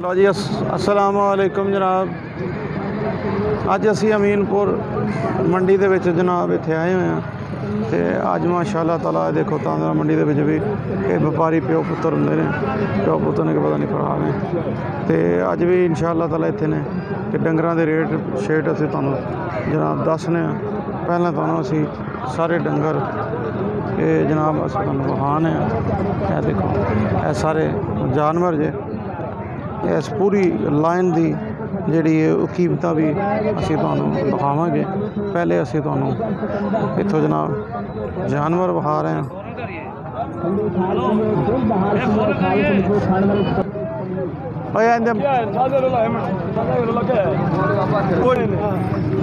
ਲਓ ਜੀ, ਅਸ, ਅਸਲਾਮ ਵਾਲੇਕਮ ਜਨਾਬ। ਅੱਜ ਅਸੀਂ ਅਮੀਨਪੁਰ ਮੰਡੀ ਦੇ ਵਿੱਚ ਜਨਾਬ ਇੱਥੇ ਆਏ ਹੋਏ ਹਾਂ ਤੇ ਅੱਜ ਮਾਸ਼ਾਅੱਲਾ ਤਾਲਾ ਦੇਖੋ ਤਾਂ ਮੰਡੀ ਦੇ ਵਿੱਚ ਵੀ ਇਹ ਵਪਾਰੀ ਪਿਓ ਪੁੱਤਰ ਹੁੰਦੇ ਨੇ, ਪਿਓ ਪੁੱਤਰ ਨੇ ਕਿ ਪਤਾ ਨਹੀਂ ਭਰਾ ਨੇ। ਤੇ ਅੱਜ ਵੀ ਇਨਸ਼ਾਅੱਲਾ ਤਾਲਾ ਇੱਥੇ ਨੇ ਕਿ ਡੰਗਰਾਂ ਦੇ ਰੇਟ, ਸ਼ੇਟ ਅਸੀਂ ਤੁਹਾਨੂੰ ਜਨਾਬ ਦੱਸਨੇ ਆ ਪਹਿਲਾਂ ਤੁਹਾਨੂੰ ਅਸੀਂ ਸਾਰੇ ਡੰਗਰ, ਇਹ ਜਨਾਬ ਅਸੀਂ ਤੁਹਾਨੂੰ ਵਿਖਾਣੇ ਆ ਇਹ ਦੇਖੋ, ਇਹ ਸਾਰੇ ਜਾਨਵਰ ਜੇ। ਇਸ ਪੂਰੀ ਲਾਈਨ ਦੀ ਜਿਹੜੀ ਹੈ ਉਹ ਕੀਮਤਾਂ ਵੀ ਅਸੀਂ ਤੁਹਾਨੂੰ ਦਿਖਾਵਾਂਗੇ। ਪਹਿਲੇ ਅਸੀਂ ਤੁਹਾਨੂੰ ਇੱਥੋਂ ਜਨਾਬ ਜਾਨਵਰ ਵਿਖਾ ਰਹੇ ਹਾਂ। ਓਏ ਇਹਦੇ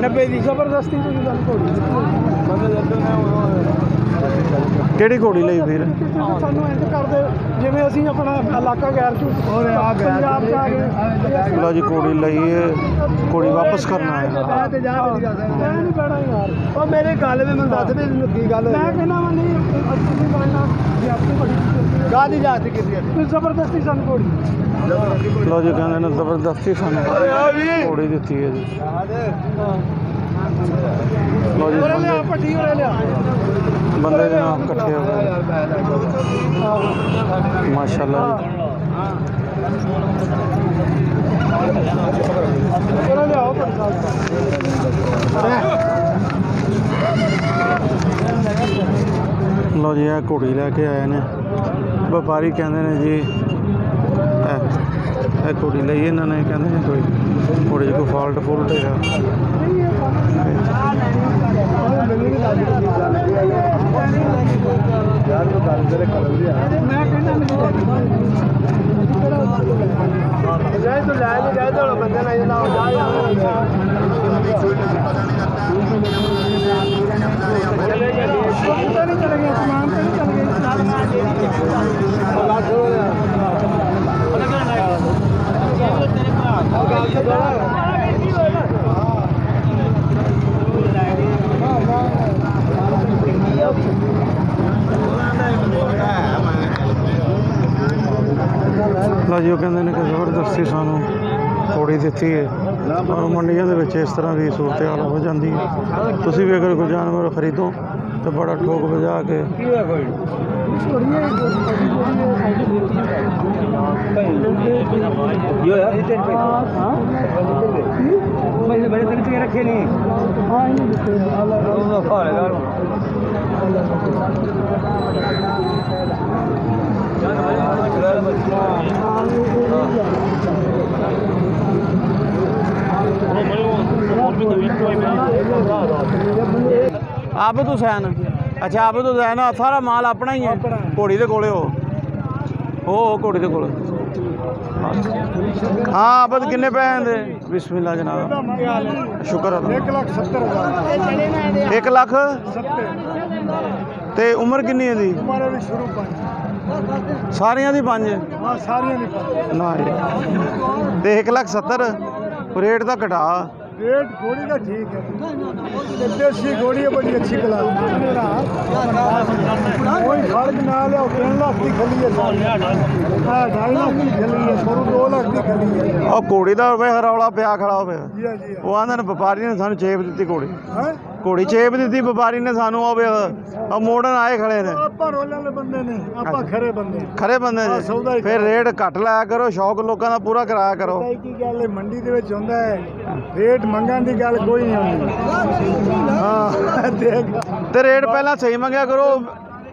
ਨੱਬੇ ਦੀ ਜ਼ਬਰਦਸਤੀ ਤੋਂ ਗੱਲ ਕਿਹੜੀ ਘੋੜੀ ਲਈ ਵੀਰ? ਸਾਨੂੰ ਇੰਜ ਕਰਦੇ ਜਿਵੇਂ ਅਸੀਂ ਆਪਣਾ ਇਲਾਕਾ ਗੈਰ ਚੂ ਹੋਰ ਆ ਪੰਜਾਬ ਚ ਆ ਗਏ ਲਓ ਜੀ ਘੋੜੀ ਲਈ ਘੋੜੀ ਵਾਪਸ ਕਰਨਾ ਹੈ। ਮੈਂ ਤੇ ਜਾ ਮੈਂ ਨਹੀਂ ਪੈਣਾ ਯਾਰ। ਉਹ ਮੇਰੇ ਗੱਲ ਵੀ ਮੈਨੂੰ ਦੱਸ ਦੇ ਕੀ ਗੱਲ ਮੈਂ ਕਹਿੰਦਾ ਵਾ ਨਹੀਂ ਤੁਸੀਂ ਕਹਿਣਾ ਜੇ ਆਪਣੀ ਬੜੀ ਗਾਦੀ ਜਾਤੀ ਕੀਤੀ ਹੈ? ਜ਼ਬਰਦਸਤੀ ਸਾਨੂੰ ਕੋੜੀ ਲਓ ਜੀ ਕਹਿੰਦੇ ਨੇ ਜ਼ਬਰਦਸਤੀ ਸਾਨੂੰ ਘੋੜੀ ਦਿੱਤੀ ਹੈ ਜੀ। ਲਓ ਜੀ ਉਰੇ ਬੰਦੇ ਲਿਆ ਪੱਟੀ ਉਰੇ ਲਿਆ। ਬੰਦੇ ਜਨਾਬ ਇਕੱਠੇ ਹੋ ਗਏ। ਮਾਸ਼ਾਅੱਲਾ ਜੀ। ਉਰੇ ਲਿਆਓ ਪੱਟੀ ਲਓ ਜੀ ਇਹ ਘੋੜੀ ਲੈ ਕੇ ਆਏ ਨੇ। ਵਪਾਰੀ ਕਹਿੰਦੇ ਨੇ ਜੀ ਇਹ ਇਹ ਘੋੜੀ ਲਈ ਇਹਨਾਂ ਨੇ ਕਹਿੰਦੇ ਨੇ ਕੋਈ। ਘੋੜੀ 'ਚ ਕੋਈ ਫਾਲਟ ਫੁਲਟ ਹੈਗਾ। ਮੈਂ ਕਹਿੰਦਾ ਲੈ ਤੂੰ ਲੈ ਨਹੀਂ ਜਾ ਤੇ ਬੰਦੇ ਲੈ ਜਾਣਾ ਜਾ ਸਮਾਨ ਤੇ ਨਹੀਂ ਚਲੇ ਗਏ ਸਮਾਨ ਤੇ ਨਹੀਂ ਚਲੇ ਲਓ ਜੀ, ਉਹ ਕਹਿੰਦੇ ਨੇ ਕਿ ਜ਼ਬਰਦਸਤੀ ਸਾਨੂੰ ਥੋੜੀ ਦਿੱਤੀ ਹੈ। ਔਰ ਮੰਡੀਆਂ ਦੇ ਵਿੱਚ ਇਸ ਤਰ੍ਹਾਂ ਦੀ ਸੂਰਤ ਹਾਲ ਹੋ ਜਾਂਦੀ ਹੈ। ਤੁਸੀਂ ਵੀ ਅਗਰ ਕੋਈ ਜਾਨਵਰ ਖਰੀਦੋ, ਤੇ ਬੜਾ ਠੋਕ ਵਜਾ ਕੇ ਯੋ ਯਾਰ ਰਿਟਰਨ ਪੇ ਹਾਂ ਬੜੇ ਬੜੇ ਤੱਕ ਤੇ ਰੱਖੇ ਨਹੀਂ ਹਾਂ ਇਹ ਦਿੱਤੇ ਅੱਲਾਹ ਦਾ ਫਾਰੇਦਾਰ ਅੱਲਾਹ ਆਬਦ ਹੁਸੈਨ ਅੱਛਾ ਆਬਦ ਹੁਸੈਨ ਆ ਸਾਰਾ ਮਾਲ ਆਪਣਾ ਹੀ ਹੈ। ਘੋੜੀ ਦੇ ਕੋਲੇ ਹੋ ਉਹ ਘੋੜੀ ਦੇ ਕੋਲ। ਹਾਂ ਆਬਦ ਕਿੰਨੇ ਪੈਸੇ ਦੇ ਬਿਸਮਿਲ੍ਲਾ ਜਨਾਬ। ਸ਼ੁਕਰ ਅੱਲਾ 1 ਲੱਖ 70 ਹਜ਼ਾਰ 1 ਲੱਖ 70 ਤੇ ਉਮਰ ਕਿੰਨੀ ਹੈ ਦੀ ਹਮਾਰੇ ਵੀ ਸ਼ੁਰੂ ਪੰਜ ਸਾਰਿਆਂ ਦੀ ਪੰਜ ਹਾਂ ਸਾਰੀਆਂ ਦੀ ਪੰਜ ਨਾ ਜੀ ਤੇ 1 ਲੱਖ 70 ਰੇਟ ਤਾਂ ਘਟਾ रेट घोड़ी का ठीक है ये देसी घोड़ी है बड़ी अच्छी क्लास कोई फर्क ना ले तीन लाख की खली है हाँ ढाई लाख की खली है थोड़ी दो लाख की खली है ਉਹ ਘੋੜੀ ਦਾ ਵੇ ਰੌਲਾ ਪਿਆ ਖੜਾ ਹੋਵੇ जी हाँ, जी ਉਹ ਆਂਦੇ ਨੇ ਵਪਾਰੀ ਨੇ ਸਾਨੂੰ ਚੇਪ ਦਿੱਤੀ ਘੋੜੀ ਚੇਪ ਦਿੱਤੀ ਵਪਾਰੀ ਨੇ ਸਾਨੂੰ ਉਹ ਵੇ ਉਹ ਮੋੜਨ ਆਏ ਖੜੇ ਨੇ। ਆਪਾਂ ਰੋਲੇ ਵਾਲੇ ਬੰਦੇ ਨੇ ਆਪਾਂ ਖਰੇ ਬੰਦੇ ਖਰੇ ਬੰਦੇ ਹਾਂ, ਸੌਦਾ ਨੇ ਹੀ ਫਿਰ ਰੇਟ ਘੱਟ ਲਾਇਆ ਕਰੋ ਸ਼ੌਕ ਲੋਕਾਂ ਦਾ ਪੂਰਾ ਕਰਾਇਆ ਕਰੋ। ਪਤਾ ਹੀ ਕੀ ਗੱਲ ਹੈ ਮੰਡੀ ਦੇ ਵਿੱਚ ਹੁੰਦਾ ਹੈ ਰੇਟ ਮੰਗਣ ਦੀ ਗੱਲ ਕੋਈ ਨਹੀਂ ਹੁੰਦੀ। ਹਾਂ। ਦੇਖ। ਤੇ ਰੇਟ ਪਹਿਲਾਂ ਸਹੀ ਮੰਗਿਆ ਕਰੋ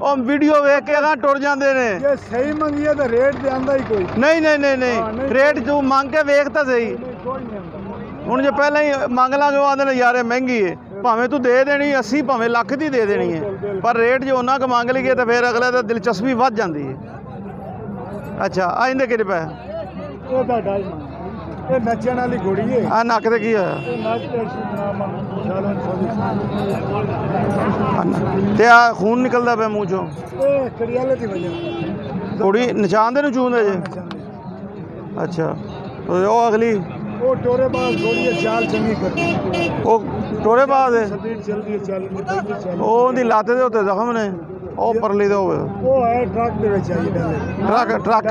ਉਹ ਵੀਡੀਓ ਵੇਖ ਕੇ ਨਾ ਟੁਰ ਜਾਂਦੇ ਨੇ। ਜੇ ਸਹੀ ਮੰਗੀਏ ਤਾਂ ਰੇਟ ਤੇ ਆਂਦਾ ਹੀ ਕੋਈ। ਨਹੀਂ ਨਹੀਂ ਨਹੀਂ ਨਹੀਂ। ਰੇਟ ਤੂੰ ਮੰਗ ਕੇ ਵੇਖ ਤਾਂ ਸਹੀ। ਕੋਈ ਨਹੀਂ ਹੁਣ ਜੇ ਪਹਿਲਾਂ ਹੀ ਮੰਗ ਲਾਂਗੇ ਉਹ ਆਂਦੇ ਨੇ ਯਾਰ ਇਹ ਮਹਿੰਗੀ ਏ। ਭਾਵੇਂ ਤੂੰ ਦੇ ਦੇਣੀ 80 ਭਾਵੇਂ ਲੱਖ ਦੀ ਦੇ ਦੇਣੀ ਹੈ। ਪਰ ਰੇਟ ਜੇ ਉਹਨਾਂ ਕ ਮੰਗ ਲਈਏ ਤਾਂ ਫਿਰ ਅਗਲੇ ਦਾ ਦਿਲਚਸਪੀ ਵੱਧ ਜਾਂਦੀ ਹੈ। ਅੱਛਾ ਆ ਇਹਦੇ ਕਿਹੜੇ ਪੈ ਉਹ ਤੁਹਾਡਾ ਹੀ ਮੰਨ ਇਹ ਨੱਚਣ ਵਾਲੀ ਘੋੜੀ ਹੈ ਆ ਨੱਕ ਤੇ ਕੀ ਹੋਇਆ। ਤੇ ਆ ਖੂਨ ਨਿਕਲਦਾ ਪਿਆ ਮੂੰਹ ਚੋਂ। ਇਹ ਕੜਿਆਲੇ ਦੀ ਵਜ੍ਹਾ। ਨਿਸ਼ਾਨ ਦੇ ਨੂੰ ਚੂੰਦੇ ਜੇ? ਅੱਛਾ ਉਹ ਅਗਲੀ? ਉਹ ਟੋਰੇ ਬਾਜ਼ ਘੋੜੀ ਹੈ ਚਾਲ ਚੰਗੀ ਕਰਦੀ ਉਹ ਟੋਰੇ ਬਾਦ ਹੈ? ਸਪੀਡ ਚਲਦੀ ਹੈ ਚਾਲ ਦੀ ਉਹ ਉਹਦੀ ਲੱਤ ਦੇ ਉੱਤੇ ਜ਼ਖਮ ਨੇ। ਉਹ ਪਰਲੀ ਦਾ ਹੋਵੇ। ਉਹ ਹੈ ਟਰੱਕ ਦੇ ਵਿੱਚ ਆਈ ਡਾਲੇ। ਟਰੱਕ ਟਰੱਕ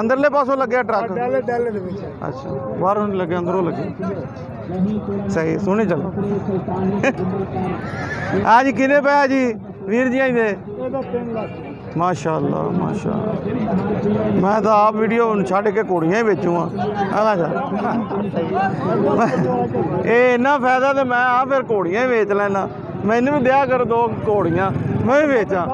ਅੰਦਰਲੇ ਪਾਸੋਂ ਲੱਗਿਆ ਟਰੱਕ? ਡਾਲੇ ਡਾਲੇ ਦੇ ਵਿੱਚ ਅੱਛਾ ਬਾਹਰੋਂ ਨਹੀਂ ਲੱਗਿਆ ਅੰਦਰੋਂ ਲੱਗਿਆ। ਸਹੀ ਸੋਹਣੇ ਚੱਲ। ਆ ਜੀ ਕਿੰਨੇ ਪਿਆ ਜੀ? ਵੀਰ ਜੀ ਆਈਂਦੇ ਇਹਦਾ 3 ਲੱਖ। ਮਾਸ਼ਾਅੱਲਾ ਮਾਸ਼ਾਅੱਲਾ। ਮੈਂ ਤਾਂ ਆਪ ਵੀਡੀਓ ਹੁਣ ਛੱਡ ਕੇ ਘੋੜੀਆਂ ਹੀ ਵੇਚੂ ਆ ਆਹ ਇਹ ਇੰਨਾ ਫਾਇਦਾ ਤੇ ਮੈਂ ਆ ਫਿਰ ਘੋੜੀਆਂ ਹੀ ਵੇਚ ਲੈਣਾ ਮੈਨੂੰ ਵੀ ਦਿਆ ਕਰ ਦੋ ਘੋੜੀਆਂ ਮੈਂ ਵੀ ਵੇਚਾਂ।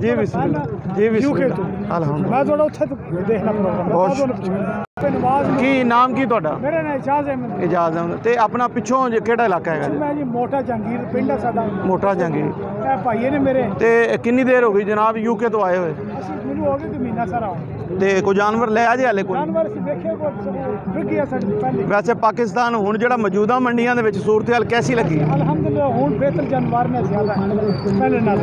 ਜੀ ਬਿਸਮਿਲ੍ਲਾ ਜੀ ਬਿਸਮਿਲ੍ਲਾ। ਅਲਹਮਦੁਲਿਲਾ। ਮੈਂ ਤੁਹਾਡਾ ਉੱਥੇ ਦੇਖਣਾ ਪ੍ਰੋਗਰਾਮ ਬਹੁਤ ਨਵਾਜ਼ ਕੀ ਨਾਮ ਕੀ ਤੁਹਾਡਾ? ਮੇਰੇ ਨਾਲ ਇਜਾਜ਼ ਅਹਿਮਦ ਇਜਾਜ਼ਤ ਅਹਿਮਦ। ਤੇ ਆਪਣਾ ਪਿੱਛੋਂ ਜੇ ਕਿਹੜਾ ਇਲਾਕਾ ਹੈਗਾ ਜੀ? ਮੈਂ ਜੀ ਮੋਟਾ ਜੰਗੀਰ ਪਿੰਡ ਆ ਸਾਡਾ। ਮੋਟਾ ਜੰਗੀ ਇਹ ਭਾਈਏ ਨੇ ਮੇਰੇ। ਤੇ ਕਿੰਨੀ ਦੇਰ ਹੋ ਗਈ ਜਨਾਬ ਯੂਕੇ ਤੋਂ ਆਏ ਹੋਏ? ਅਸੀਂ ਮੈਨੂੰ ਹੋ ਗਿਆ ਕਿ ਮਹੀਨਾ ਸਾਰਾ ਤੇ ਕੋਈ ਜਾਨਵਰ ਲੈ ਆ ਜੇ ਹਲੇ ਕੋਈ? ਜਾਨਵਰ ਸੀ ਦੇਖਿਆ ਕੋਈ ਵਿਕ ਗਿਆ ਸਾਡੀ ਪਹਿਲੇ। ਵੈਸੇ ਪਾਕਿਸਤਾਨ ਹੁਣ ਜਿਹੜਾ ਮੌਜੂਦਾ ਮੰਡੀਆਂ ਦੇ ਵਿੱਚ ਸੂਰਤ-ਹਾਲ ਕੈਸੀ ਲੱਗੀ? ਅਲਹਮਦੁਲਿਲਾ ਹੁਣ ਬਿਹਤਰ ਜਾਨਵਰ ਨੇ ਜ਼ਿਆਦਾ ਹੈ ਪਹਿਲੇ ਨਾਲ।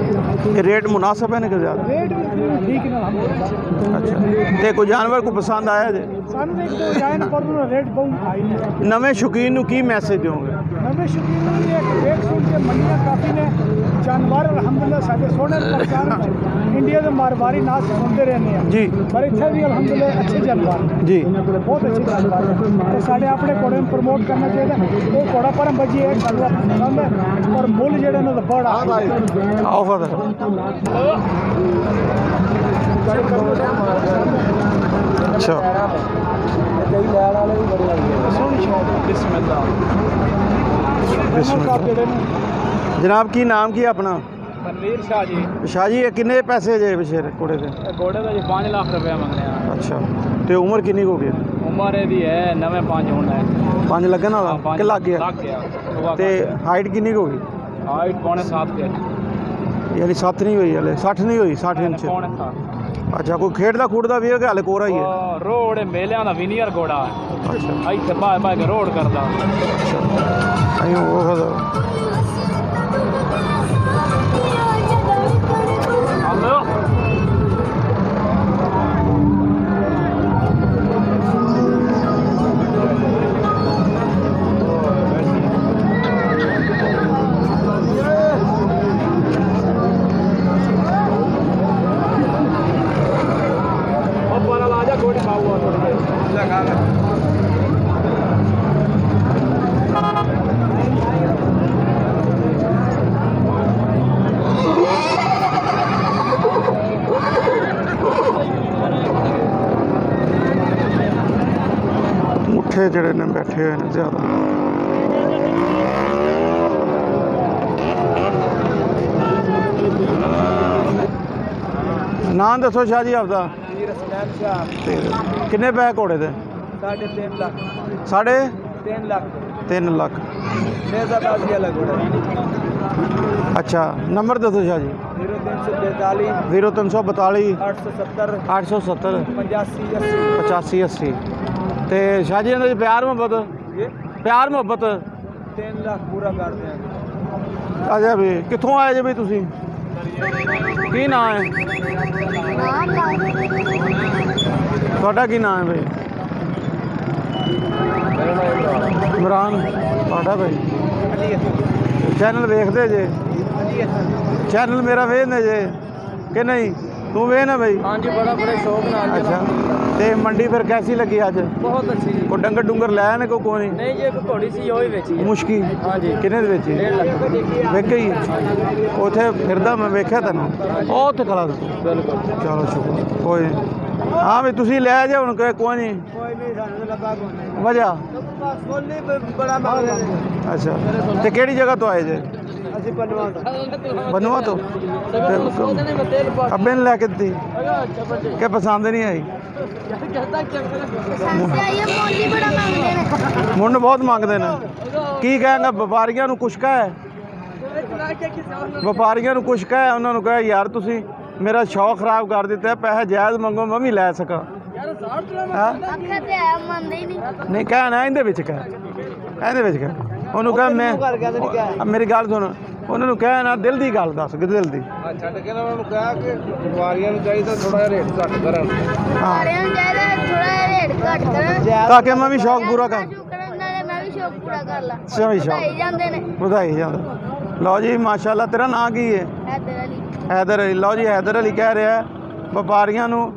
ਇਹ ਰੇਟ ਮੁਨਾਸਬ ਹੈ ਨਾ ਕਿ ਜ਼ਿਆਦਾ? ਰੇਟ ਵੀ ਠੀਕ ਨੇ ਅਲਹਮਦੁਲਿਲਾ। ਅੱਛਾ। ਤੇ ਕੋਈ ਜਾਨਵਰ ਕੋ ਪਸੰਦ ਆਇਆ ਜੇ? ਸਾਨੂੰ ਇੱਕ ਦੋ ਜਾਇਨ ਪਰ ਉਹਨਾਂ ਰੇਟ ਬਹੁਤ ਹਾਈ ਨੇ। ਨਵੇਂ ਸ਼ੌਕੀਨ ਨੂੰ ਕੀ ਮੈਸੇਜ ਦਿਓਗੇ? ਨਵੇਂ ਸ਼ੁਕੀਨ ਨੂੰ ਇਹ ਦੇਖ ਸੁਣ ਕੇ ਮੰਡੀਆਂ ਕਾਫੀ ਨੇ। ਜਾਨਵਰ ਅਲਹਮਦੁਲਿਲਾ ਸਾਡੇ ਸੋਹਣੇ ਪਛਾਣ ਇੰਡੀਆ ਦੇ ਮਾਰਵਾਰੀ ਨਾਚ ਸੁਣਦੇ ਰਹਿੰਦੇ ਆ। ਜੀ। ਪਰ ਇੱਥੇ ਵੀ ਅਲਹਮਦੁਲਿਲਾ ਅੱਛੇ ਜਾਨਵਰ ਜੀ। ਬਹੁਤ ਅੱਛੇ ਜਾਨਵਰ ਤੇ ਸਾਡੇ ਆਪਣੇ ਘੋੜੇ ਨੂੰ ਪ੍ਰਮੋਟ ਕਰਨਾ ਚਾਹੀਦਾ ਇਹ ਘੋੜਾ ਪਰਮ ਬੱਜੀ ਹੈ ਆਪਣਾ ਪਸੰਦ ਹੈ। ਪਰ ਮੁੱਲ ਜਿਹੜਾ ਇਹਨਾਂ ਦਾ ਬੜਾ ਆਓ ਫਦਰ। ਅੱਛਾ। ਕਈ ਲੈਣ ਵਾਲੇ ਵੀ ਬੜੇ ਆਏ ਸੋਹਣੀ ਸ਼ਾਇਦ ਬਿਸਮਿਲ੍ਲਾ। ਬਿਸਮਿਲ੍ਲਾ। ਜਿਹੜੇ ਨੇ ਜਨਾਬ ਕੀ ਨਾਮ ਕੀ ਆਪਣਾ? ਮਨਵੀਰ ਸ਼ਾਹ ਜੀ। ਸ਼ਾਹ ਜੀ ਇਹ ਕਿੰਨੇ ਪੈਸੇ ਜੇ ਵਿਸ਼ੇਰ ਕੋੜੇ ਦੇ ਘੋੜੇ ਦਾ ਜੀ 5 ਲੱਖ ਰੁਪਏ ਮੰਗਦੇ ਆ। ਅੱਛਾ। ਤੇ ਉਮਰ ਕਿੰਨੀ ਹੋ ਗਈ? ਉਮਰ ਇਹਦੀ ਹੈ ਨਵੇਂ 5 ਹੋਣਾ ਹੈ ਪੰਜ ਲੱਗਣ ਵਾਲਾ? ਕਿ ਲੱਗ ਗਿਆ? ਲੱਗ ਗਿਆ। ਤੇ ਹਾਈਟ ਕਿੰਨੀ ਹੋ ਗਈ? ਹਾਈਟ ਪੌਣੇ 7 ਕੇ ਯਾਨੀ 7 ਨਹੀਂ ਹੋਈ ਹਲੇ। 60 ਨਹੀਂ ਹੋਈ 60 ਇੰਚ। ਪੌਣੇ 7 ਅੱਛਾ ਕੋਈ ਖੇਡਦਾ ਖੂਡਦਾ ਵੀ ਹੈ ਕਿ ਹਲੇ ਕੋਰਾ ਹੀ ਹੈ। ਉਹ ਰੋਡ ਮੇਲਿਆਂ ਦਾ ਵਿਨੀਅਰ ਘੋੜਾ ਅੱਛਾ। ਇੱਥੇ ਬਾਏ ਬਾਏ ਕੇ ਰੋਡ ਕਰਦਾ। ਅਈ ਉਹ ਖਦਾ ਜਿਹੜੇ ਨੇ ਬੈਠੇ ਹੋਏ ਨੇ ਜ਼ਿਆਦਾ। ਨਾਂ ਦੱਸੋ ਸ਼ਾਹ ਜੀ ਆਪਦਾ। ਵੀਰ ਸਲੈਮ ਸ਼ਾਹ। ਤੇ ਕਿੰਨੇ ਪੈ ਘੋੜੇ ਦੇ? ਸਾਢੇ 3 ਲੱਖ। ਸਾਢੇ 3 ਲੱਖ। 3 ਲੱਖ। ਮੇਜ਼ਾ ਬਾਜ਼ੀ ਵਾਲਾ ਘੋੜਾ। ਅੱਛਾ ਨੰਬਰ ਦੱਸੋ ਸ਼ਾਹ ਜੀ। 0342 0342 870 870 85 80 85 80 ਤੇ ਸ਼ਾਹ ਜੀ ਇਹਨਾਂ ਦੇ ਪਿਆਰ ਮੁਹੱਬਤ? ਪਿਆਰ ਮੁਹੱਬਤ? 3 ਲੱਖ ਪੂਰਾ ਕਰ ਦਿਆਂਗੇ। ਅੱਛਾ ਵੀ ਕਿੱਥੋਂ ਆਏ ਜੇ ਵੀ ਤੁਸੀਂ? ਕੀ ਨਾਂ ਹੈ? ਤੁਹਾਡਾ ਕੀ ਨਾਂ ਹੈ ਬਈ? ਇਮਰਾਨ ਤੁਹਾਡਾ ਬਈ? ਚੈਨਲ ਵੇਖਦੇ ਜੇ? ਚੈਨਲ ਮੇਰਾ ਵੇਖਦੇ ਜੇ? ਕਿ ਨਹੀਂ? ਤੂੰ ਵੇਖ ਨਾ ਬਈ। ਹਾਂਜੀ ਬੜਾ ਬੜੇ ਸ਼ੌਕ ਨਾਲ ਅੱਛਾ। ਤੇ ਮੰਡੀ ਫਿਰ ਕੈਸੀ ਲੱਗੀ ਅੱਜ? ਬਹੁਤ ਅੱਛੀ ਜੀ। ਕੋ ਡੰਗਰ ਡੁੰਗਰ ਲੈ ਨੇ ਕੋ ਕੋਈ ਨਹੀਂ? ਜੀ ਇੱਕ ਘੋੜੀ ਸੀ ਉਹ ਹੀ ਵੇਚੀ ਹੈ। ਮੁਸ਼ਕੀ। ਹਾਂਜੀ। ਕਿੰਨੇ ਦੇ ਵਿੱਚ? 1.5 ਲੱਖ ਵੇਖ ਗਈ ਉਥੇ ਫਿਰਦਾ ਮੈਂ ਵੇਖਿਆ ਤੈਨੂੰ। ਉਹ ਉੱਥੇ ਖੜਾ ਸੀ। ਬਿਲਕੁਲ। ਚਲੋ ਸ਼ੁਕਰ ਕੋਈ ਨਹੀਂ। ਹਾਂ ਵੀ ਤੁਸੀਂ ਲੈ ਜਾ ਹੁਣ ਕੋਈ ਕੋਈ ਨਹੀਂ। ਕੋਈ ਨਹੀਂ ਸਾਨੂੰ ਲੱਗਾ ਕੋਈ ਸੋਲੀ ਬੜਾ ਨੇ ਅੱਛਾ। ਤੇ ਕਿਹੜੀ ਜਗ੍ਹਾ ਤੋਂ ਆਏ ਜੇ? ਅਸੀਂ ਪਨਵਾ ਤੋਂ। ਬਨਵਾ ਤੋਂ? ਅੱਬੇ ਨੇ ਲੈ ਕੇ ਦਿੱਤੀ। ਕਿ ਪਸੰਦ ਨਹੀਂ ਆਈ? ਇਹ ਮੋਲੀ ਬੜਾ ਮੰਗਦੇ ਨੇ ਮੁੰਡ ਬਹੁਤ ਮੰਗਦੇ ਨੇ। ਕੀ ਕਹਾਂਗਾ ਵਪਾਰੀਆਂ ਨੂੰ ਕੁਛ ਕਹੇ? ਵਪਾਰੀਆਂ ਨੂੰ ਕੁਛ ਕਹੇ ਉਹਨਾਂ ਨੂੰ ਕਹੇ ਯਾਰ ਤੁਸੀਂ ਮੇਰਾ ਸ਼ੌਕ ਖਰਾਬ ਕਰ ਦਿੱਤਾ ਪੈਸੇ ਜਾਇਜ਼ ਮੰਗੋ ਮੈਂ ਵੀ ਲੈ ਸਕਾਂ। ਹਾਂ? ਅੱਖਾਂ ਤੇ ਆ ਮੰਨਦੇ ਹੀ ਨਹੀਂ। ਨਹੀਂ ਕਹਿ ਨਾ ਇਹਦੇ ਵਿੱਚ ਕਹਿ। ਇਹਦੇ ਵਿੱਚ ਕਹਿ। ਉਹਨੂੰ ਕਹ ਮੈਂ ਮੇਰੀ ਗੱਲ ਸੁਣ। ਉਹਨਾਂ ਨੂੰ ਕਹਿ ਨਾ ਦਿਲ ਦੀ ਗੱਲ ਦੱਸ ਦਿਲ ਦੀ? ਛੱਡ ਕੇ ਨਾ ਉਹਨਾਂ ਨੂੰ ਕਿਹਾ ਕਿ ਵਪਾਰੀਆਂ ਨੂੰ ਚਾਹੀਦਾ ਥੋੜਾ ਜਿਹਾ ਰੇਟ ਘੱਟ ਕਰਨ। ਹਾਂ। ਸਾਰਿਆਂ ਨੂੰ ਚਾਹੀਦਾ ਥੋੜਾ ਜਿਹਾ ਰੇਟ ਘੱਟ ਕਰਨ। ਤਾਂ ਕਿ ਮੈਂ ਵੀ ਸ਼ੌਕ ਪੂਰਾ ਕਰ ਜੋ ਕਰਨ ਨਾਲੇ ਮੈਂ ਵੀ ਸ਼ੌਕ ਪੂਰਾ ਕਰ ਲਾਂ। ਸਹੀ ਸ਼ੌਕ। ਵਧਾਈ ਜਾਂਦੇ ਨੇ। ਵਧਾਈ ਜਾਂਦਾ। ਲਓ ਜੀ ਮਾਸ਼ਾਅੱਲਾ ਤੇਰਾ ਨਾਂ ਕੀ ਹੈ ਹੈਦਰ ਅਲੀ। ਹੈਦਰ ਅਲੀ। ਲਓ ਜੀ ਹੈਦਰ ਅਲੀ ਕਹਿ ਰਿਹਾ ਵਪਾਰੀਆਂ ਨੂੰ।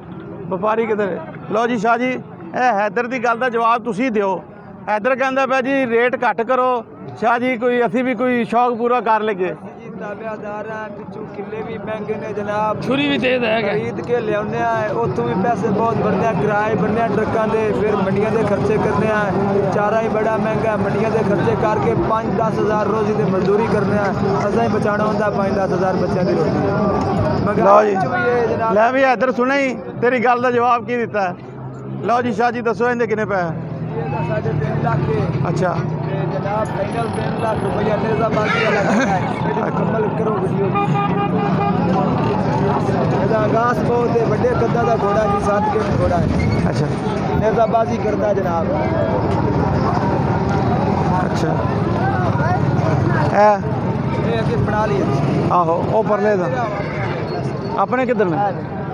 ਵਪਾਰੀ ਕਿੱਧਰ? ਲਓ ਜੀ ਸ਼ਾਹ ਜੀ ਇਹ ਹੈਦਰ ਦੀ ਗੱਲ ਦਾ ਜਵਾਬ ਤੁਸੀਂ ਦਿਓ। ਹੈਦਰ ਕਹਿੰਦਾ ਪਿਆ ਜੀ ਰੇਟ ਘੱਟ ਕਰੋ। ਸ਼ਾਹ ਜੀ ਕੋਈ ਅਸੀਂ ਵੀ ਕੋਈ ਸ਼ੌਕ ਪੂਰਾ ਕਰ ਲਈਏ। ਜੀ ਤਾਬਿਆਦਾਰ ਆ ਪਿੱਛੋਂ ਕਿੱਲੇ ਵੀ ਮਹਿੰਗੇ ਨੇ ਜਨਾਬ। ਛੁਰੀ ਵੀ ਤੇਜ਼ ਹੈ ਖਰੀਦ ਕੇ ਲਿਆਉਂਦੇ ਆ ਉੱਥੋਂ ਵੀ ਪੈਸੇ ਬਹੁਤ ਬਣਦੇ ਆ ਕਿਰਾਏ ਬਣਦੇ ਆ ਟਰੱਕਾਂ ਦੇ ਫਿਰ ਮੰਡੀਆਂ ਦੇ ਖਰਚੇ ਕਰਨੇ ਆ। ਚਾਰਾ ਹੀ ਬੜਾ ਮਹਿੰਗਾ ਮੰਡੀਆਂ ਦੇ ਖਰਚੇ ਕਰਕੇ 5-10 ਹਜ਼ਾਰ ਰੋਜ਼ ਦੀ ਮਜ਼ਦੂਰੀ ਕਰਨੇ ਆ। ਅਸਾਂ ਹੀ ਬਚਾਉਣਾ ਹੁੰਦਾ 5-10 ਹਜ਼ਾਰ ਬੱਚਿਆਂ ਦੀ ਰੋਟੀ ਮਗਰ ਇਹ ਜਨਾਬ ਲੈ ਵੀ ਹੈਦਰ ਸੁਣਿਆ ਹੀ ਤੇਰੀ ਗੱਲ ਦਾ ਜਵਾਬ ਕੀ ਦਿੱਤਾ? ਲਓ ਜੀ ਸ਼ਾਹ ਜੀ ਦੱਸੋ ਇਹਦੇ ਕਿੰਨੇ ਪੈਸੇ? ਇਹਦਾ ਸਾਡੇ 3 ਲੱਖ ਹੈ। ਅੱਛਾ। ਤੇ ਜਨਾਬ ਫਾਈਨਲ 3 ਲੱਖ ਰੁਪਇਆ ਨਿਰਜ਼ਾ ਬਾਕੀ ਵਾਲਾ ਹੈ ਇਹਦੀ ਮੁਕੰਮਲ ਕਰੋ ਵੀਡੀਓ ਇਹਦਾ ਆਗਾਸ ਬਹੁਤ ਹੈ ਵੱਡੇ ਕੱਦਾਂ ਦਾ ਘੋੜਾ ਜੀ ਸਾਥ ਕੇ ਘੋੜਾ ਹੈ। ਅੱਛਾ। ਨਿਰਜ਼ਾਬਾਜ਼ੀ ਕਰਦਾ ਜਨਾਬ। ਅੱਛਾ। ਇਹ ਇਹ ਅੱਗੇ ਬਣਾ ਲਈ ਆਹੋ ਉਹ ਪਰਲੇ ਦਾ। ਆਪਣੇ ਕਿੱਧਰ ਨੇ?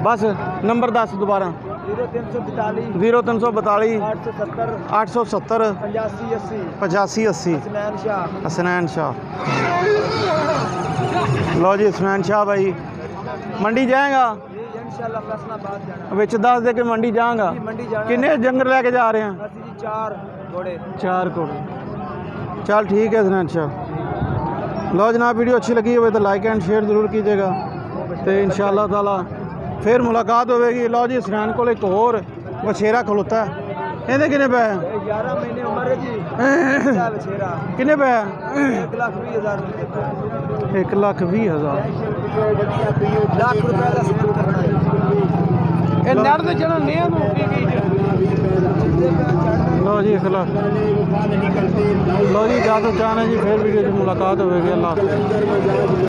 ਬਸ ਨੰਬਰ ਦੱਸ ਦੁਬਾਰਾ। 0342 0342 870 870 85 80 85 80 ਹਸਨੈਨ ਸ਼ਾਹ ਹਸਨੈਨ ਸ਼ਾਹ ਲਓ ਜੀ ਹਸਨੈਨ ਸ਼ਾਹ ਭਾਈ ਮੰਡੀ ਜਾਏਗਾ ਇਹ ਇਨਸ਼ਾਅੱਲਾ ਫੈਸਲਾਬਾਦ ਜਾਣਾ ਵਿੱਚ ਦੱਸ ਦੇ ਕਿ ਮੰਡੀ ਜਾਵਾਂਗਾ ਜੀ ਮੰਡੀ ਜਾਣਾ ਕਿੰਨੇ ਜੰਗਰ ਲੈ ਕੇ ਜਾ ਰਹੇ ਆ ਅਸੀਂ ਜੀ ਚਾਰ ਘੋੜੇ ਚਾਰ ਕੋਲ ਚੱਲ ਠੀਕ ਹੈ ਹਸਨੈਨ ਸ਼ਾਹ ਲਓ ਜਨਾਬ ਵੀਡੀਓ ਅੱਛੀ ਲੱਗੀ ਹੋਵੇ ਤਾਂ ਲਾਈਕ ਐਂਡ ਸ਼ੇਅਰ ਜ਼ਰੂਰ ਕੀਜੀਏਗਾ ਤੇ ਇਨਸ਼ਾਅੱਲਾ ਤਾਲਾ ਫਿਰ ਮੁਲਾਕਾਤ ਹੋਵੇਗੀ ਲਓ ਜੀ ਹਸਨੈਨ ਕੋਲ ਇੱਕ ਹੋਰ ਵਛੇਰਾ ਖਲੋਤਾ ਹੈ ਇਹਦੇ ਕਿੰਨੇ ਪਏ ਇਹ 11 ਮਹੀਨੇ ਉਮਰ ਹੈ ਜੀ ਬੱਚਾ ਬਛੇਰਾ ਕਿੰਨੇ ਪਏ 1 ਲੱਖ 20 ਹਜ਼ਾਰ ਰੁਪਏ 1 ਲੱਖ 20 ਹਜ਼ਾਰ ਲੱਖ ਰੁਪਏ ਦਾ ਸੇਲ ਕਰਨਾ ਹੈ ਇਹ ਨੜ ਤੇ ਚੜਨ ਨਹੀਂ ਇਹਨੂੰ ਕੀ ਕੀ ਲਓ ਜੀ ਖਲਾ ਲਓ ਜੀ ਜਦੋਂ ਚਾਹਣਾ ਜੀ ਫਿਰ ਵੀਡੀਓ 'ਚ ਮੁਲਾਕਾਤ ਹੋਵੇਗੀ ਅੱਲਾਹ ਹਾਫਿਜ਼